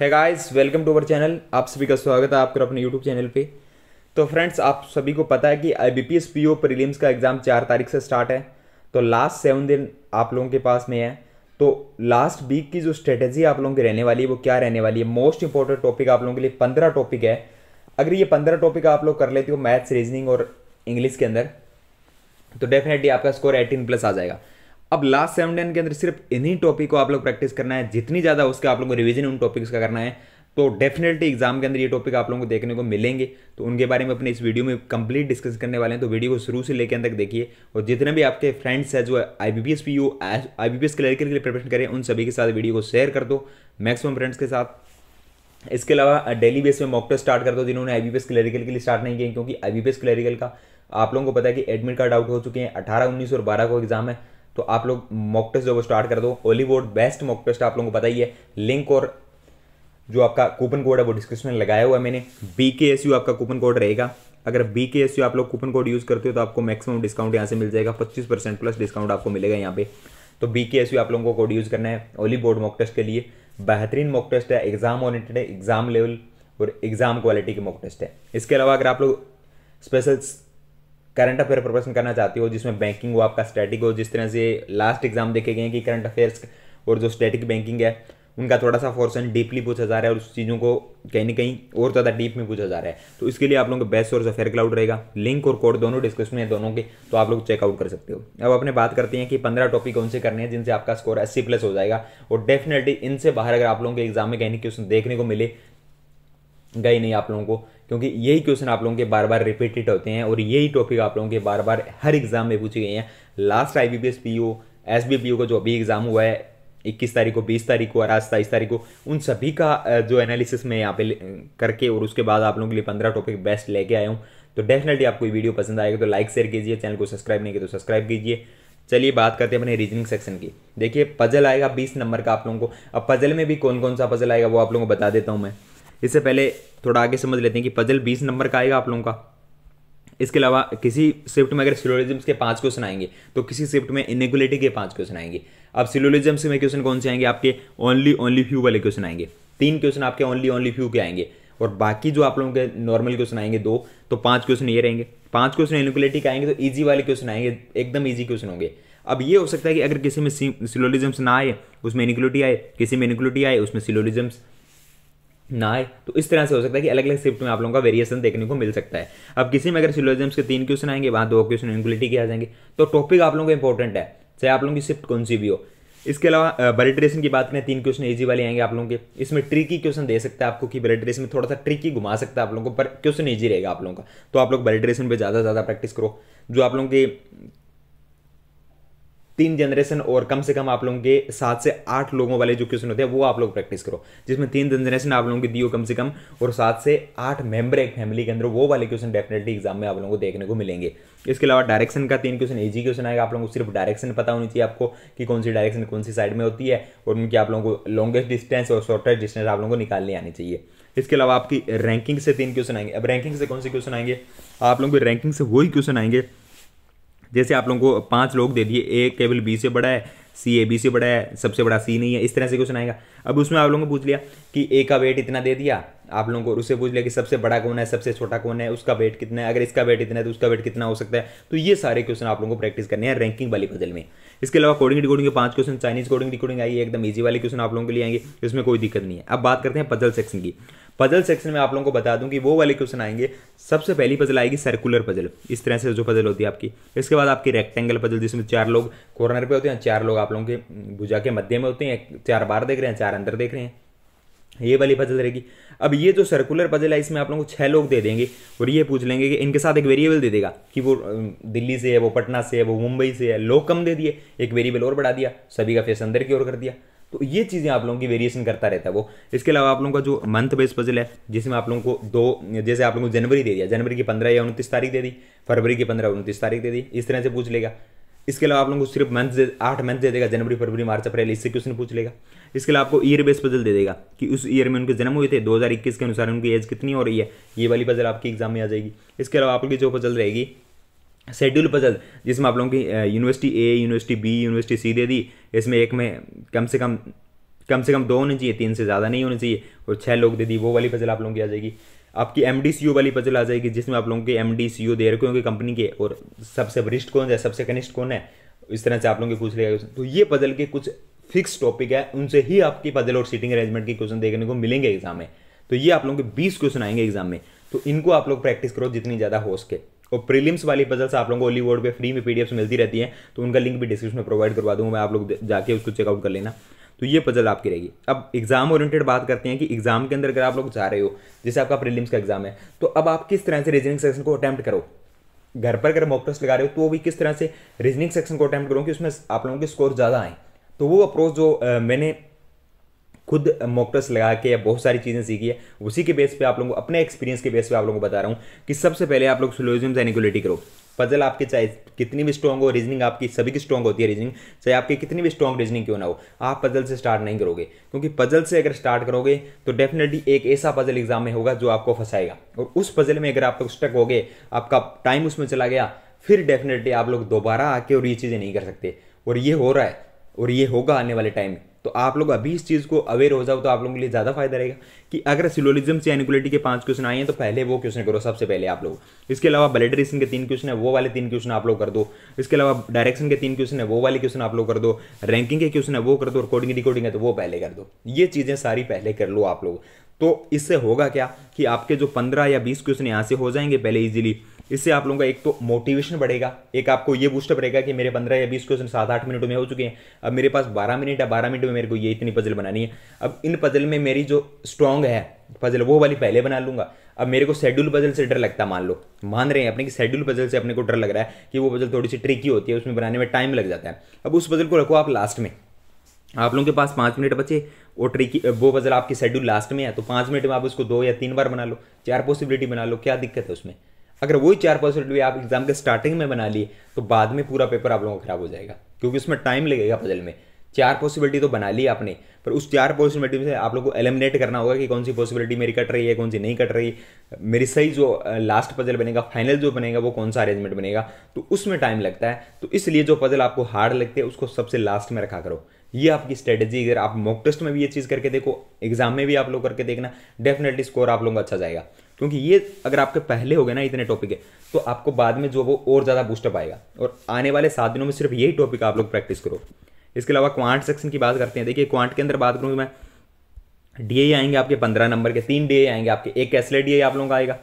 है guys welcome to our channel आप सभी का स्वागत है आपका अपने यूट्यूब चैनल पे। तो फ्रेंड्स आप सभी को पता है कि I B P S P O prelims का एग्ज़ाम चार तारीख से स्टार्ट है। तो लास्ट सेवन दिन आप लोगों के पास में है। तो लास्ट वीक की जो स्ट्रेटेजी आप लोगों की रहने वाली है, वो क्या रहने वाली है? मोस्ट इंपॉर्टेंट टॉपिक आप लोगों के लिए पंद्रह टॉपिक है। अगर ये पंद्रह टॉपिक आप लोग कर लेते हो मैथ्स रीजनिंग और इंग्लिश के अंदर तो डेफिनेटली आपका स्कोर एटीन प्लस आ जाएगा। अब लास्ट सेवन डे के अंदर सिर्फ़ इन्हीं टॉपिक को आप लोग प्रैक्टिस करना है, जितनी ज़्यादा उसका आप लोगों को रिवीजन उन टॉपिक्स का करना है तो डेफिनेटली एग्ज़ाम के अंदर ये टॉपिक आप लोगों को देखने को मिलेंगे। तो उनके बारे में अपने इस वीडियो में कंप्लीट डिस्कस करने वाले हैं तो वीडियो को शुरू से लेकर तक देखिए। और जितने भी आपके फ्रेंड्स हैं जो I B P S P U I B P S clerical के लिए प्रिपरेशन करें, उन सभी के साथ वीडियो को शेयर कर दो मैक्सिमम फ्रेंड्स के साथ। इसके अलावा डेली बेस में मॉक टेस्ट स्टार्ट कर दो, जिन्होंने I B P S clerical के लिए स्टार्ट नहीं किया, क्योंकि I B P S clerical का आप लोगों को पता है कि एडमिट कार्ड आउट हो चुके हैं, अठारह, उन्नीस और बारह को एग्ज़ाम है। तो आप लोग मॉक टेस्ट जो वो स्टार्ट कर दो। ओलीवुड बेस्ट मॉक टेस्ट आप लोगों को पता ही है। लिंक और जो आपका कूपन कोड है वो डिस्क्रिप्शन में लगाया हुआ है मैंने। बी के एस यू आपका कूपन कोड रहेगा। अगर बी के एस यू आप लोग कूपन कोड यूज़ करते हो तो आपको मैक्सिमम डिस्काउंट यहाँ से मिल जाएगा। पच्चीस परसेंट प्लस डिस्काउंट आपको मिलेगा यहाँ पे। तो बी के एस यू आप लोगों को कोड यूज़ करना है ओली बोर्ड मॉक टेस्ट के लिए। बेहतरीन मॉक टेस्ट है एग्ज़ाम ओरिएंटेड है एग्ज़ाम लेवल और एग्ज़ाम क्वालिटी के मॉक टेस्ट है। इसके अलावा अगर आप लोग स्पेशल करंट अफेयर प्रिपरेशन करना चाहती हो, जिसमें बैंकिंग हो, आपका स्टैटिक हो, जिस तरह से लास्ट एग्ज़ाम देखे गए हैं कि करंट अफेयर्स और जो स्टैटिक बैंकिंग है, उनका थोड़ा सा फोर्सन डीपली पूछा जा रहा है और उस चीज़ों को कहीं ना कहीं और ज़्यादा डीप में पूछा जा रहा है। तो इसके लिए आप लोगों का बेस्ट सोर्स अफेयर क्लाउड रहेगा। लिंक और कोड दोनों डिस्क्रिप्शन में दोनों के तो आप लोग चेकआउट कर सकते हो। अब अपने बात करते हैं कि पंद्रह टॉपिक कौन से करने हैं, जिनसे आपका स्कोर अस्सी प्लस हो जाएगा। और डेफिनेटली इनसे बाहर अगर आप लोगों के एग्ज़ाम में कहीं क्वेश्चन देखने को मिले, गए नहीं आप लोगों को क्योंकि यही क्वेश्चन आप लोगों के बार बार रिपीटेड होते हैं और यही टॉपिक आप लोगों के बार बार हर एग्ज़ाम में पूछे गए हैं। Last I B P S P U S B P U का जो अभी एग्ज़ाम हुआ है, इक्कीस तारीख को, बीस तारीख को और आज सताईस तारीख को, उन सभी का जो एनालिसिस मैं यहाँ पे करके और उसके बाद आप लोगों के लिए पंद्रह टॉपिक बेस्ट लेके आया हूँ। तो डेफिनेटली आपको वीडियो पसंद आएगा तो लाइक शेयर कीजिए चैनल को सब्सक्राइब नहीं किया तो सब्सक्राइब कीजिए। चलिए बात करते हैं अपने रीजनिंग सेक्शन की। देखिए पजल आएगा बीस नंबर का आप लोगों को। अब पजल में भी कौन कौन सा पजल आएगा वो आप लोगों को बता देता हूँ मैं। इससे पहले थोड़ा आगे समझ लेते हैं कि पजल बीस नंबर का आएगा आप लोगों का। इसके अलावा किसी शिफ्ट में अगर सिलोलिज्म के पाँच क्वेश्चन आएँगे तो किसी शिफ्ट में इनक्वलिटी के पाँच क्वेश्चन आएँगे। अब सिलोलिज्म में क्वेश्चन कौन से आएँगे? आपके ओनली ओनली फ्यू वाले क्वेश्चन आएँगे। तीन क्वेश्चन आपके ओनली ओनली फ्यू के आएँगे। और बाकी जो आप लोगों के नॉर्मल क्वेश्चन आएँगे दो तो पाँच क्वेश्चन ये रहेंगे। पाँच क्वेश्चन इनक्वलिटी के आएँगे तो ईजी वाले क्वेश्चन आएँगे, एकदम ईजी क्वेश्चन होंगे। अब ये हो सकता है कि अगर किसी में सिलोलिज्म्स ना आए, उसमें इनक्लूटी आए, किसी में इनक्लूटी आए, उसमें सिलोलिज्म्स ना आए तो इस तरह से हो सकता है कि अलग अलग शिफ्ट में आप लोगों का वेरिएशन देखने को मिल सकता है। अब किसी में अगर सिलोजिम्स के तीन क्वेश्चन आएँगे, वहाँ दो क्वेश्चन इनक्वलिटी के आ जाएँगे तो टॉपिक आप लोगों को इंपॉर्टेंट है, चाहे आप लोगों की शिफ्ट कौन सी भी हो। इसके अलावा बलिट्रेशन की बात करें, तीन क्वेश्चन ईजी वाले आएँगे आप लोगों के। इसमें ट्रिकी क्वेश्चन दे सकता है आपको कि बलिट्रेशन में थोड़ा सा ट्रिकी घुमा सकता है आप लोगों को, पर क्वेश्चन ईजी रहेगा आप लोगों का। तो आप लोग बलिट्रेशन पर ज़्यादा ज़्यादा प्रैक्टिस करो। जो आप लोगों के तीन जनरेशन और कम से कम आप लोगों के सात से आठ लोगों वाले जो क्वेश्चन होते हैं, वो आप लोग प्रैक्टिस करो। जिसमें तीन जनरेशन आप लोगों की दी हो कम से कम और सात से आठ मेंबर एक फैमिली के अंदर, वो वाले क्वेश्चन डेफिनेटली एग्ज़ाम में आप लोगों को देखने को मिलेंगे। इसके अलावा डायरेक्शन का तीन क्वेश्चन ईजी क्वेश्चन आएगा, आप लोगों को सिर्फ़ डायरेक्शन पता होनी चाहिए आपको कि कौन सी डायरेक्शन कौन सी साइड में होती है और उनकी आप लोगों को लॉन्गेस्ट डिस्टेंस और शॉर्टेस्ट डिस्टेंस आप लोगों को निकालनी आनी चाहिए। इसके अलावा आपकी रैंकिंग से तीन क्वेश्चन आएँगे। अब रैंकिंग से कौन से क्वेश्चन आएँगे? आप लोगों की रैंकिंग से वही क्वेश्चन आएँगे जैसे आप लोगों को पाँच लोग दे दिए, ए केवल बी से बड़ा है, सी ए बी से बड़ा है, सबसे बड़ा सी नहीं है, इस तरह से क्वेश्चन आएगा। अब उसमें आप लोगों को पूछ लिया कि ए का वेट इतना दे दिया, आप लोगों को उससे पूछ लिया कि सबसे बड़ा कौन है, सबसे छोटा कौन है, उसका वेट कितना है, अगर इसका वेट इतना है तो उसका वेट कितना हो सकता है। तो ये सारे क्वेश्चन आप लोगों को प्रैक्टिस करने हैं रैंकिंग वाली पजल में। इसके अलावा कोडिंग डिकोडिंग के पाँच क्वेश्चन चाइनीज़ कोडिंग डिकोडिंग आई एकदम ईजी वाले क्वेश्चन आप लोगों के लिए आएँगे, इसमें कोई दिक्कत नहीं है। अब बात करते हैं पजल सेक्शन की। पजल सेक्शन में आप लोगों को बता दूँ कि वो वाले क्वेश्चन आएँगे। सबसे पहली पजल आएगी सर्कुलर पजल इस तरह से जो पजल होती है आपकी। इसके बाद आपकी रेक्टेंगल पजल जिसमें चार लोग कॉर्नर पे होते हैं, चार लोग आप लोगों के भुजा के मध्य में होते हैं चार बार देख रहे हैं, चार अंदर देख रहे हैं। ये वाली पजल रहेगी। अब ये जो सर्कुलर पजल है, इसमें आप लोगों को छह लोग दे देंगे और ये पूछ लेंगे कि इनके साथ एक वेरिएबल दे देगा कि वो दिल्ली से है, वो पटना से है, वो मुंबई से है। लोग कम दे दिए। एक वेरिएबल और बढ़ा दिया। सभी का फेस अंदर की ओर कर दिया। तो ये चीज़ें आप लोगों की वेरिएशन करता रहता है वो। इसके अलावा आप लोगों का जो मंथ बेस पजल है, जिसमें आप लोगों को दो, जैसे आप लोगों को जनवरी दे दिया, जनवरी की पंद्रह या उनतीस तारीख दे दी, फरवरी की पंद्रह उनतीस तारीख दे दी, इस तरह से पूछ लेगा। इसके अलावा आप लोगों को सिर्फ़ मंथ आठ मंथ दे देगा, जनवरी, फरवरी, मार्च, अप्रैल, इससे क्वेश्चन पूछ लेगा। इसके अलावा आपको ईयर बेस पजल दे देगा कि उस ईयर में उनके जन्म हुए थे 2021 के अनुसार उनकी एज कितनी हो रही है, ये वाली पजल आपकी एग्ज़ाम में आ जाएगी। इसके अलावा आपकी जो पजल रहेगी शेड्यूल पजल जिसमें आप लोगों की university A university B university C दे दी। इसमें एक में कम से कम कम से कम दो होने चाहिए, तीन से ज़्यादा नहीं होने चाहिए, और छः लोग दे दी, वो वाली पजल आप लोगों की आ जाएगी। आपकी एम डी वाली पजल आ जाएगी, जिसमें आप लोगों के एम डी सी यू दे रखे होंगे कंपनी के, और सबसे वरिष्ठ कौन है, सबसे कनिष्ठ कौन है, इस तरह से आप लोगों के पूछ लिया तो ये पजल के कुछ फिक्स टॉपिक है, उनसे ही आपकी पजल और सीटिंग अरेंजमेंट के क्वेश्चन देखने को मिलेंगे एग्ज़ाम में। तो ये आप लोगों के बीस क्वेश्चन आएँगे एग्ज़ाम में। तो इनको आप लोग प्रैक्टिस करो जितनी ज़्यादा हो सके। और प्रीलिम्स वाली पजल्स आप लोगों को ओली बोर्ड पे फ्री में पीडीएफ मिलती रहती है तो उनका लिंक भी डिस्क्रिप्शन में प्रोवाइड करवा दूँगा, मैं आप लोग जाके उसको चेकआउट कर लेना। तो ये पजल आपकी रहेगी। अब एग्ज़ाम ओरिएंटेड बात करते हैं कि एग्ज़ाम के अंदर अगर आप लोग जा रहे हो, जैसे आपका प्रीलिम्स का एग्ज़ाम है तो अब आप किस तरह से रीजनिंग सेक्शन को अटैम्प्ट करो? घर पर अगर मॉक टेस्ट लगा रहे हो तो वो भी किस तरह से रीजनिंग सेक्शन को अटैम्प्ट करो कि उसमें आप लोगों के स्कोर ज़्यादा आए? तो वो अप्रोच जो मैंने खुद मॉक टेस्ट लगा के या बहुत सारी चीज़ें सीखी है, उसी के बेस पे आप लोगों को, अपने एक्सपीरियंस के बेस पे आप लोगों को बता रहा हूँ कि सबसे पहले आप लोग सोलोजिम्स एनिकुलिटी करो। पजल आपके चाहे कितनी भी स्ट्रॉन्ग हो रीजनिंग आपकी सभी की स्ट्रॉन्ग होती है रीजनिंग चाहे आपकी कितनी भी स्ट्रॉन्ग रीजनिंग क्यों ना हो, आप पजल से स्टार्ट नहीं करोगे। क्योंकि पजल से अगर स्टार्ट करोगे तो डेफिनेटली एक ऐसा पजल एग्ज़ाम में होगा जो आपको फंसाएगा। और उस पजल में अगर आप लोग स्टक हो गए, आपका टाइम उसमें चला गया, फिर डेफिनेटली आप लोग दोबारा आके और ये चीज़ें नहीं कर सकते। और ये हो रहा है, और ये होगा आने वाले टाइम में। तो आप लोग अभी इस चीज़ को अवेयर हो जाओ तो आप लोगों के लिए ज़्यादा फ़ायदा रहेगा कि अगर सिलोलिज्म से एनिकुलिटी के पाँच क्वेश्चन आए हैं तो पहले वो क्वेश्चन करो, सबसे पहले आप लोग। इसके अलावा ब्लड रेसिंग के तीन क्वेश्चन है, वो वाले तीन क्वेश्चन आप लोग कर दो। इसके अलावा डायरेक्शन के तीन क्वेश्चन है, वो वाले क्वेश्चन आप लोग कर दो। रैंकिंग के क्वेश्चन है, वो कर दो, और कोडिंग रिकॉर्डिंग है तो वो पहले कर दो। ये चीज़ें सारी पहले कर लो आप लोग। तो इससे होगा क्या कि आपके जो पंद्रह या बीस क्वेश्चन यहाँ से हो जाएँगे पहले इजीली इससे आप लोगों का एक तो मोटिवेशन बढ़ेगा, एक आपको ये बूस्टअप रहेगा कि मेरे पंद्रह या बीस क्वेश्चन सात आठ मिनट में हो चुके हैं। अब मेरे पास बारह मिनट या बारह मिनट में मेरे को ये इतनी पजल बनानी है। अब इन पजल में मेरी जो स्ट्रांग है पजल वो वाली पहले बना लूँगा। अब मेरे को शेड्यूल पजल से डर लगता मान लो। मान रहे हैं अपने कि शेड्यूल पजल से अपने को डर लग रहा है कि वो पजल थोड़ी सी ट्रिकी होती है, उसमें बनाने में टाइम लग जाता है। अब उस पजल को रखो आप लास्ट में। आप लोगों के पास पाँच मिनट बचे, वो ट्रिकी वो पजल आपकी शेड्यूल लास्ट में है तो पाँच मिनट में आप उसको दो या तीन बार बना लो। चार पॉसिबिलिटी बना लो, क्या दिक्कत है उसमें? अगर वही चार पॉसिबिलिटी आप एग्ज़ाम के स्टार्टिंग में बना लिए तो बाद में पूरा पेपर आप लोगों का खराब हो जाएगा। क्योंकि उसमें टाइम लगेगा पजल में। चार पॉसिबिलिटी तो बना ली आपने, पर उस चार पॉसिबिलिटी में से आप लोग को एलिमिनेट करना होगा कि कौन सी पॉसिबिलिटी मेरी कट रही है, कौन सी नहीं कट रही। मेरी सही जो लास्ट पजल बनेगा फाइनल जो बनेगा, वो कौन सा अरेंजमेंट बनेगा। तो उसमें टाइम लगता है। तो इसलिए जो पजल आपको हार्ड लगते हैं, उसको सबसे लास्ट में रखा करो। ये आपकी स्ट्रेटेजी अगर आप मॉक टेस्ट में भी ये चीज़ करके देखो एग्ज़ाम में भी आप लोग करके देखना डेफिनेटली स्कोर आप लोगों का अच्छा जाएगा। क्योंकि ये अगर आपके पहले हो गए ना इतने टॉपिक है तो आपको बाद में जो वो और ज़्यादा बूस्टअप आएगा। और आने वाले सात दिनों में सिर्फ़ यही टॉपिक आप लोग प्रैक्टिस करो। इसके अलावा क्वांट सेक्शन की बात करते हैं। देखिए क्वांट के अंदर बात करूँगी मैं। डी आएँगे आपके पंद्रह नंबर के, तीन डी आएँगे आपके। एक कैसलेट डी आप लोगों का आएगा,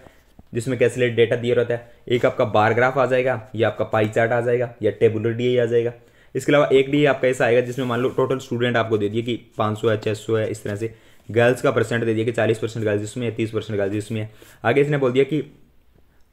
जिसमें कैसलेट डेटा दिया रहता है। एक आपका बारग्राफ आ जाएगा, या आपका पाई चार्ट आ जाएगा, या टेबुलर डीए आ जाएगा। इसके अलावा एक डीए आपका ऐसा आएगा जिसमें मान लो टोटल स्टूडेंट आपको दे दिए कि 500 है छः है, इस तरह से। गर्ल्स का परसेंट दे दिया कि चालीस परसेंट गर्ल्स इसमें है, तीस परसेंट गर्ल्स इसमें है। आगे इसने बोल दिया कि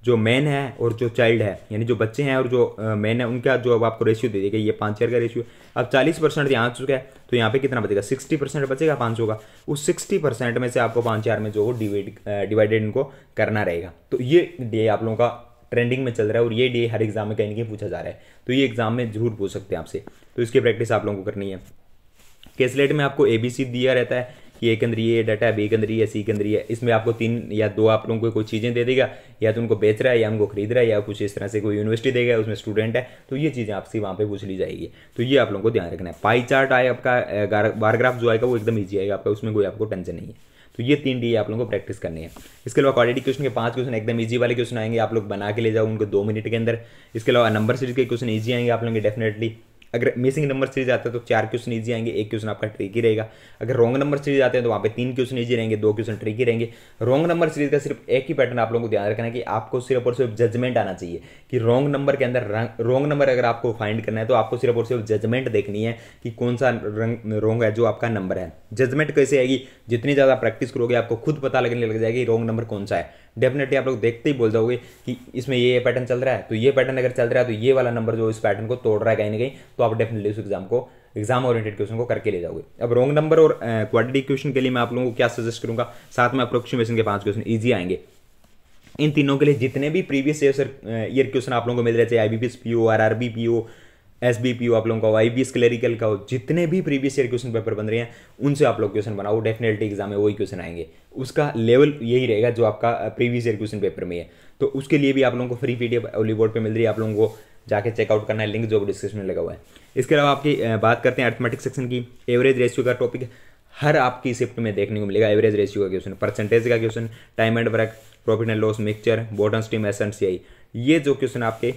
जो मैन है और जो चाइल्ड है, यानी जो बच्चे हैं और जो मैन है, उनका जो अब आपको रेशियो दे कि ये पाँच चार का रेशियो अब चालीस परसेंट यहाँ आ चुका है तो यहाँ पे कितना बचेगा? सिक्सटी परसेंट बचेगा, पाँच सौ का उस सिक्सटी परसेंट में से आपको पाँच चार में जो हो डिवाइड डिवाइडेड इनको करना रहेगा। तो ये डे आप लोगों का ट्रेंडिंग में चल रहा है और ये डे हर एग्ज़ाम में कहीं कहीं पूछा जा रहा है। तो ये एग्ज़ाम में ज़रूर पूछ सकते हैं आपसे। तो इसकी प्रैक्टिस आप लोगों को करनी है। केसलेट में आपको ए बी सी दिया रहता है। कि ए के अंदर ये डाटा है बी के अंदर सी के ये। इसमें आपको तीन या दो आप लोगों को कोई चीज़ें दे देगा। या तो उनको बेच रहा है, या उनको खरीद रहा है, या कुछ इस तरह से कोई यूनिवर्सिटी देगा, उसमें स्टूडेंट है तो ये चीज़ें आपसे वहाँ पर पूछ ली जाएगी। तो ये आप लोगों को ध्यान रखना है। पाई चार्ट आए आपका बारग्राफ जो आएगा वो एकदम ईजी आएगा आपका, उसमें कोई आपको टेंशन नहीं है। तो ये तीन डी आप लोगों को प्रैक्टिस करनी है। इसके अलावा क्वालिटी क्वेश्चन के पाँच क्वेश्चन एकदम ईजी वाले क्वेश्चन आएँगे, आप लोग बना के ले जाओ उनको दो मिनट के अंदर। इसके अलावा नंबर सीरीज़ के क्वेश्चन ईजी आएँगे आप लोगों के डेफिनेटली अगर मिसिंग नंबर सीरीज़ आता है तो चार क्वेश्चन ईजी आएँगे, एक क्वेश्चन आपका ट्रिकी रहेगा। अगर रॉन्ग नंबर सीरीज़ आते हैं तो वहाँ पे तीन क्वेश्चन ईजी रहेंगे, दो क्वेश्चन ट्रिकी रहेंगे। रॉन्ग नंबर सीरीज़ का सिर्फ़ एक ही पैटर्न आप लोगों को ध्यान रखना है कि आपको सिर्फ़ और सिर्फ़ जजमेंट आना चाहिए कि रॉन्ग नंबर के अंदर रॉन्ग नंबर अगर आपको फाइंड करना है तो आपको सिर्फ़ और सिर्फ़ जजमेंट देखनी है कि कौन सा रंग रॉन्ग है, जो आपका नंबर है। जजमेंट कैसे आएगी? जितनी ज़्यादा प्रैक्टिस करोगे, आपको खुद पता लगने लग जाएगी रॉन्ग नंबर कौन सा है। डेफिनेटली आप लोग देखते ही बोल जाओगे कि इसमें ये पैटर्न चल रहा है तो ये पैटर्न अगर चल रहा है तो ये वाला नंबर जो इस पैटर्न को तोड़ रहा है कहीं ना कहीं तो आप डेफिनेटली उस एग्ज़ाम को एग्ज़ाम ओरिएंटेड क्वेश्चन को करके ले जाओगे। अब रॉन्ग नंबर और क्वालिटी क्वेश्चन के लिए मैं आप लोगों को क्या सजेस्ट करूँगा? साथ में अप्रोक्सीमेशन के पाँच क्वेश्चन ईजी आएँगे। इन तीनों के लिए जितने भी प्रीवियस ईयर क्वेश्चन आप लोगों को मिल रहे थे IBPS PO RRB PO S B P आप लोगों का आई बी एस क्लरिकल का, हो, जितने भी प्रीवियस ईयर क्वेश्चन पेपर बन रहे हैं, उनसे आप लोग क्वेश्चन बनाओ डेफिनेटली एग्ज़ाम में वही क्वेश्चन आएँगे। उसका लेवल यही रहेगा जो आपका प्रीवियस ईयर क्वेश्चन पेपर में है। तो उसके लिए भी आप लोगों को free P D F board पर मिल रही है, आप लोगों को जाके चेकआउट करना है लिंक जो डिस्क्रिप्शन में लगा हुआ है। इसके अलावा आपकी बात करते हैं अर्थमेटिक सेक्शन की। एवरेज रेशियो का टॉपिक हर आपकी शिफ्ट में देखने को मिलेगा एवरेज रेशियो का क्वेश्चन परसेंटेज का question time and work profit and loss mixture bottom steam S and C I ये जो क्वेश्चन आपके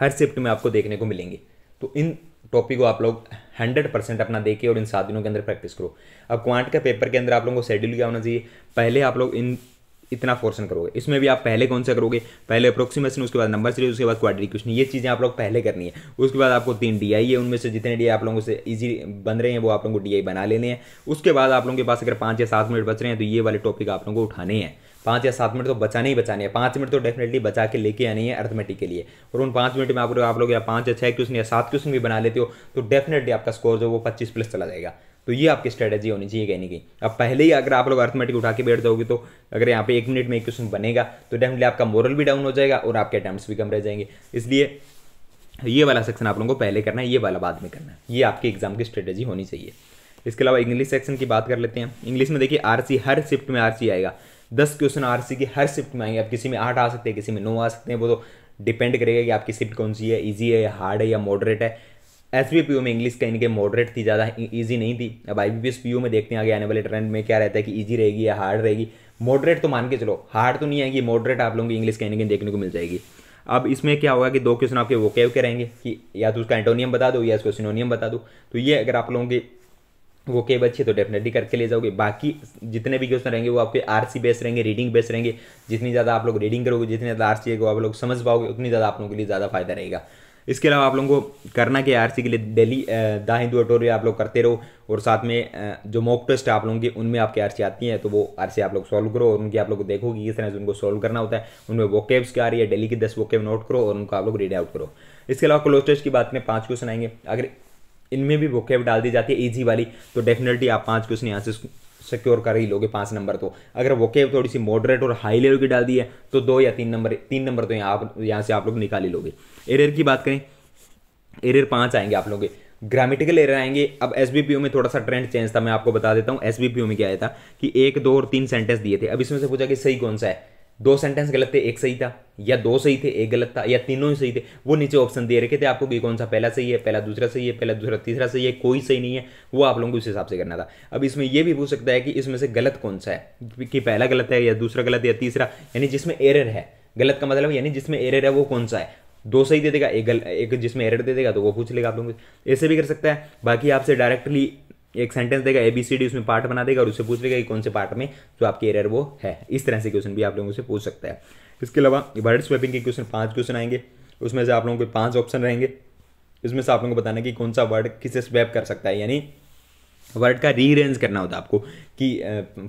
हर शिफ्ट में आपको देखने को मिलेंगे। तो इन टॉपिक को आप लोग हंड्रेड परसेंट अपना देखिए और इन सात दिनों के अंदर प्रैक्टिस करो। अब क्वांट का पेपर के अंदर आप लोगों को शेड्यूल क्या होना चाहिए। पहले आप लोग इन, इतना पोर्शन करोगे। इसमें भी आप पहले कौन सा करोगे? पहले अप्रोक्सीमेशन उसके बाद नंबर सीरीज़ उसके बाद क्वाड्रिक्यूशन ये चीज़ें आप लोग पहले करनी है। उसके बाद आपको तीन डीआई है उनमें से जितने डीआई आप लोगों से ईजी बन रहे हैं, वो आप लोगों को डीआई बना लेने हैं। उसके बाद आप लोगों के पास अगर पाँच या सात मिनट बच रहे हैं तो ये वाले टॉपिक आप लोगों को उठाने हैं। पाँच या सात मिनट तो बचाने ही बचाने हैं। पाँच मिनट तो डेफिनेटली बचा के लेके आनी है अर्थमेटिक के लिए। और उन पाँच मिनट में आप आप लोग या पाँच या छः क्वेश्चन या सात क्वेश्चन भी बना लेते हो तो डेफिनेटली आपका स्कोर जो वो पच्चीस प्लस चला जाएगा। तो ये आपकी स्ट्रेटेजी होनी चाहिए कहीं नहीं अब पहले ही अगर आप लोग अर्थमेटिक उठा के बैठ जाओगे तो अगर यहाँ पे एक मिनट में एक क्वेश्चन बनेगा तो डेफिनेटली आपका मोरल भी डाउन हो जाएगा और आपके अटैम्प्ट भी कम रह जाएँगे। इसलिए ये वाला सेक्शन आप लोगों को पहले करना है, ये वाला बाद में करना है। ये आपके एग्ज़ाम की स्ट्रेटेजी होनी चाहिए। इसके अलावा इंग्लिश सेक्शन की बात कर लेते हैं। इंग्लिश में देखिए आरसी हर शिफ्ट में आरसी आएगा। दस क्वेश्चन आरसी की हर शिफ्ट में आएँगे। आप किसी में आठ आ सकते हैं, किसी में नौ आ सकते हैं, वो तो डिपेंड करेगा कि आपकी शिफ्ट कौन सी है ईजी है या हार्ड है या मॉडरेट है। एस बी पी ओ में इंग्लिश कहीं ना मॉडरेट थी, ज़्यादा ईजी नहीं थी। अब I B P S P में देखते हैं आगे आने वाले ट्रेंड में क्या रहता है कि ईजी रहेगी या हार्ड रहेगी। मॉडरेट तो मान के चलो हार्ड तो नहीं आएगी मॉडरेट आप लोगों की इंग्लिश कहीं ना कहीं देखने को मिल जाएगी। अब इसमें क्या होगा कि दो क्वेश्चन आपके वो के रहेंगे कि या तो उसका एंटोनियम बता दो या उसको सिनोनियम बता दो। तो ये अगर आप लोगों के वो के बच्चे तो डेफिनेटली करके ले जाओगे। बाकी जितने भी क्वेश्चन रहेंगे, वो आपके आरसी बेस रहेंगे रीडिंग बेस रहेंगे। जितनी ज़्यादा आप लोग रीडिंग करोगे, जितनी ज़्यादा आरसी है आप लोग समझ पाओगे, उतनी ज़्यादा आप लोगों के लिए ज़्यादा फ़ायदा रहेगा। इसके अलावा आप लोगों को करना क्या आरसी के लिए डेली दा हिंदू अटोरिया आप लोग करते रहो, और साथ में जो मॉक टेस्ट आप लोगों की, उनमें आपकी आरसी आती है तो वो आरसी आप लोग सॉल्व करो, और उनकी आप लोग देखो कि किस तरह से उनको सॉल्व करना होता है। उनमें वोकेब्स क्या आ रही है डेली की दस वोकेब नोट करो, और उनको आप लोग रीड आउट करो। इसके अलावा क्लोज टेस्ट की बात में पाँच क्वेश्चन आएँगे। अगर इनमें भी वोकेब डाल दी जाती है ईजी वाली। तो डेफिनेटली आप पाँच क्वेश्चन यहाँ से सिक्योर कर ही लोगे, पाँच नंबर तो। अगर वोकेब थोड़ी सी मॉडरेट और हाई लेवल की डाल दी है तो दो या तीन नंबर तीन नंबर तो यहाँ आप, यहाँ से आप लोग निकाल ही लोगे। एरियर की बात करें एरियर पाँच आएँगे आप लोग। ग्रामेटिकल एरर आएँगे। अब एसबीपीओ में थोड़ा सा ट्रेंड चेंज था, मैं आपको बता देता हूँ। एस में क्या आया था कि एक, दो और तीन सेंटेंस दिए थे। अब इसमें से पूछा कि सही कौन सा है? दो सेंटेंस गलत थे, एक सही था, या दो सही थे, एक गलत था, या तीनों ही सही थे, वो नीचे ऑप्शन दे रखे थे आपको कि कौन सा पहला सही है, पहला दूसरा सही है, पहला दूसरा तीसरा सही है, कोई सही नहीं है, वो आप लोगों को उस हिसाब से करना था। अब इसमें ये भी पूछ सकता है कि इसमें से गलत कौन सा है, कि पहला गलत है, या दूसरा गलत है या तीसरा, यानी जिसमें एरर है। गलत का मतलब यानी जिसमें एरर है वो कौन सा है? दो सही दे देगा, एक गल, एक जिसमें एरर दे देगा तो वो पूछ लेगा आप लोगों को। ऐसे भी कर सकता है, बाकी आपसे डायरेक्टली एक सेंटेंस देगा एबीसीडी उसमें पार्ट बना देगा और उससे पूछ लेगा कि कौन से पार्ट में जो आपकी एरर वो है। इस तरह से क्वेश्चन भी आप लोगों से पूछ सकता है। इसके अलावा वर्ड स्वैपिंग के क्वेश्चन पाँच क्वेश्चन आएँगे। उसमें से आप लोगों के पाँच ऑप्शन रहेंगे। इसमें से आप लोगों को बताना कि कौन सा वर्ड किसे स्वैप कर सकता है। यानी वर्ड का रीअरेंज करना होता है आपको कि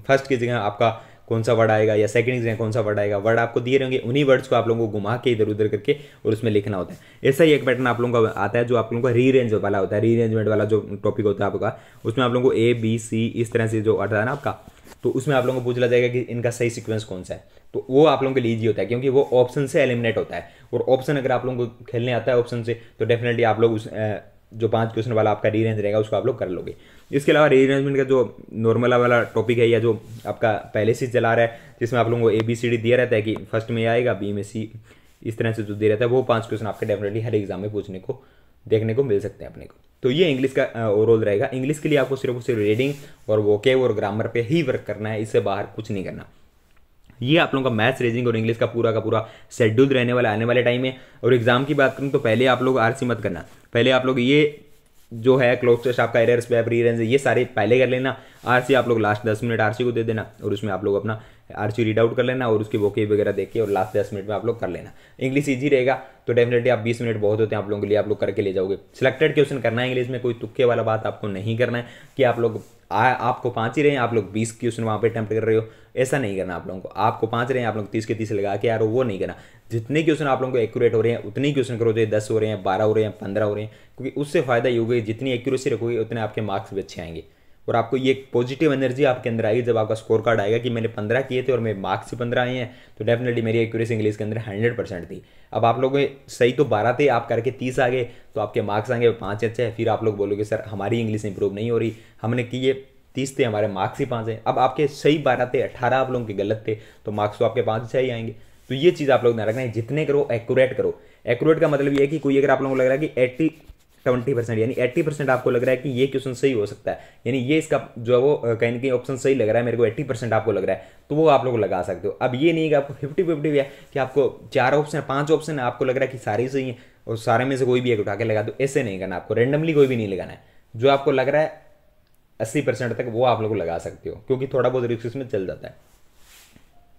फ़र्स्ट की जगह आपका कौन सा वर्ड आएगा या सेकंड में कौन सा वर्ड आएगा, वर्ड आपको दिए रहेंगे, उन्हीं वर्ड्स को आप लोगों को घुमा के इधर उधर करके और उसमें लिखना होता है। ऐसा ही एक पैटर्न आप लोगों का आता है जो आप लोगों का रीरेंज वाला होता है रीरेंजमेंट वाला जो टॉपिक होता है आपका, उसमें आप लोगों को ए बी सी इस तरह से जो आता है ना आपका तो उसमें आप लोगों को पूछ जाएगा कि इनका सही सिक्वेंस कौन सा है। तो वो आप लोगों के लिए ईजी होता है, क्योंकि वो ऑप्शन से एलिमिनेट होता है। और ऑप्शन अगर आप लोगों को खेलने आता है ऑप्शन से तो डेफिनेटली आप लोग उस जो पाँच क्वेश्चन वाला आपका रीरेंज रहेगा, उसको आप लोग कर लोगे। इसके अलावा रीअरेंजमेंट का जो नॉर्मल वाला टॉपिक है या जो आपका पहले से चला रहा है, जिसमें आप लोगों को ए बी सी डी दिया रहता है कि फ़र्स्ट में आएगा बी में सी इस तरह से जो दिया रहता है, वो पाँच क्वेश्चन आपके डेफिनेटली हर एग्ज़ाम में पूछने को, देखने को मिल सकते हैं अपने को। तो ये इंग्लिश का ओवरऑल रहेगा। इंग्लिश के लिए आपको सिर्फ़ सिर्फ़ रीडिंग और वोकेव और ग्रामर पे ही वर्क करना है, इससे बाहर कुछ नहीं करना। ये आप लोगों का मैथ्स रेजिंग और इंग्लिश का पूरा का पूरा शेड्यूल रहने वाला, आने वाले टाइम में। और एग्ज़ाम की बात करूँ तो पहले आप लोग आरसी मत करना। पहले आप लोग ये जो है क्लोज टेस्ट आपका एरियर स्पैप रीरेंज ये सारे पहले कर लेना। आरसी आप लोग लास्ट दस मिनट आरसी को दे देना और उसमें आप लोग अपना आरसी रीड आउट कर लेना और उसकी वोके वगैरह देख के और लास्ट दस मिनट में आप लोग कर लेना। इंग्लिश ईजी रहेगा तो डेफिनेटली आप बीस मिनट बहुत होते हैं आप लोगों के लिए आप लोग करके ले जाओगे। सिलेक्टेड क्वेश्चन करना है इंग्लिश में कोई तुक्के वाला बात आपको नहीं करना है कि आप लोग आ, आपको पाँच ही रहे हैं आप लोग बीस क्वेश्चन वहाँ पे अटैम्प्ट कर रहे हो। ऐसा नहीं करना आप लोगों को। आपको पाँच रहे हैं आप लोग तीस के तीस लगा के यार वो नहीं करना। जितने क्वेश्चन आप लोगों को एक्यूरेट हो रहे हैं उतने क्वेश्चन करो जो दस हो रहे हैं बारह हो रहे हैं पंद्रह हो रहे हैं क्योंकि उससे फ़ायदा ये होगा जितनी एक्यूरेसी रखोगे उतने आपके मार्क्स भी अच्छे आएँगे। और आपको ये पॉजिटिव एनर्जी आपके अंदर आएगी जब आपका स्कोर कार्ड आएगा कि मैंने पंद्रह किए थे और मेरे मार्क्स ही पंद्रह आए हैं तो डेफिनेटली मेरी एक्यूरेसी इंग्लिश के अंदर हंड्रेड परसेंट थी। अब आप लोगों सही तो बारह थे, आप करके तीस आ गए तो आपके मार्क्स आएँगे, पाँच अच्छे हैं, फिर आप लोग बोलोगे, सर, हमारी इंग्लिश इंप्रूव नहीं हो रही, हमने किए तीस थे, हमारे मार्क्स ही पाँच हैं। अब आपके सही बारह थे, अठारह आप लोगों के गलत थे तो मार्क्स तो आपके पाँच अच्छा ही आएँगे। तो ये चीज़ आप लोग ध्यान रखना है, जितने करो एक्यूरेट करो। एक्यूरेट का मतलब ये है कि कोई अगर आप लोगों को लग रहा है कि एट्टी ट्वेंटी परसेंट, यानी एट्टी परसेंट आपको लग रहा है कि ये क्वेश्चन सही हो सकता है। यानी ये इसका जो है वो कहीं ना कहीं ऑप्शन सही लग रहा है, मेरे को एट्टी परसेंट आपको लग रहा है तो वो आप लोग लगा सकते हो। अब ये नहीं कि आपको फिफ्टी फिफ्टी है, कि आपको चार ऑप्शन पाँच ऑप्शन है, आपको लग रहा है कि सारे सही है, और सारे में से कोई भी एक उठा के लगा दो, ऐसे नहीं करना आपको रेंडमली कोई भी नहीं लगाना है। जो आपको लग रहा है, अस्सी परसेंट तक वो आप लोग लगा सकते हो, क्योंकि थोड़ा बहुत रिस्क इसमें चल जाता है।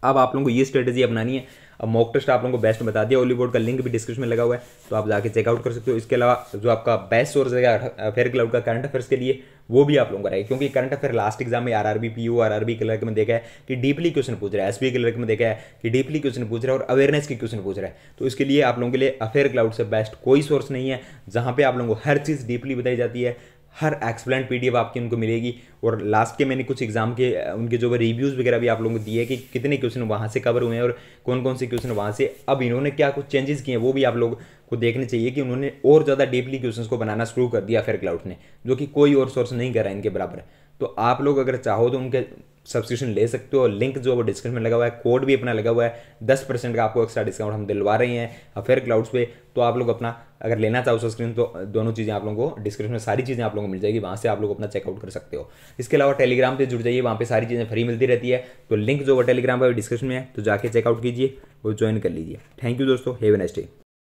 अब आप लोगों को ये स्ट्रेटेजी अपनानी है। अब मॉक टेस्ट आप लोगों को बेस्ट बता दिया। ओली बोर्ड का लिंक भी डिस्क्रिप्शन में लगा हुआ है तो आप जाके चेकआउट कर सकते हो। इसके अलावा जो आपका बेस्ट सोर्स है फेयर क्लाउड का करंट अफेयर्स के लिए, वो भी आप लोगों का रहेगा। क्योंकि करंट अफेयर लास्ट एग्ज़ाम में आरआरबी पीयू आरआरबी क्लर्क में देखा है कि डीपली क्वेश्चन पूछ रहा है एसबी क्लर्क में देखा है कि डीपली क्वेश्चन पूछ रहा है और अवेयरनेस के क्वेश्चन पूछ रहा है। तो इसके लिए आप लोगों के लिए अफेयर क्लाउड से बेस्ट कोई सोर्स नहीं है, जहाँ पे आप लोगों को हर चीज़ डीपली बताई जाती है। हर एक्सप्लेंट पीडीएफ आपकी उनको मिलेगी। और लास्ट के मैंने कुछ एग्ज़ाम के, उनके जो रिव्यूज़ वगैरह भी आप लोगों को दिए कि कितने क्वेश्चन वहाँ से कवर हुए हैं और कौन कौन से क्वेश्चन वहाँ से। अब इन्होंने क्या कुछ चेंजेस किए हैं, वो भी आप लोग को देखने चाहिए कि उन्होंने और ज़्यादा डीपली क्वेश्चन को बनाना शुरू कर दिया फेयर क्लाउड ने, जो कि कोई और सोर्स नहीं कर रहा है इनके बराबर। तो आप लोग अगर चाहो तो उनके सब्सक्रिप्शन ले सकते हो। लिंक जो वो डिस्क्रिप्शन में लगा हुआ है कोड भी अपना लगा हुआ है। दस परसेंट का आपको एक्स्ट्रा डिस्काउंट हम दिलवा रहे हैं अफेयर क्लाउड्स पे। तो आप लोग अपना अगर लेना चाहो स्क्रीन तो दोनों चीज़ें आप लोगों को डिस्क्रिप्शन में सारी चीज़ें आप लोगों को मिल जाएगी, वहाँ से आप लोग अपना चेकआउट कर सकते हो। इसके अलावा टेलीग्राम पर जुड़ जाइए, वहाँ पे सारी चीज़ें फ्री मिलती रहती है। तो लिंक जो वो टेलीग्राम पर डिस्क्रिप्शन में है तो जाके चेकआउट कीजिए और ज्वाइन कर लीजिए। थैंक यू दोस्तों हैव नेक्स्ट डे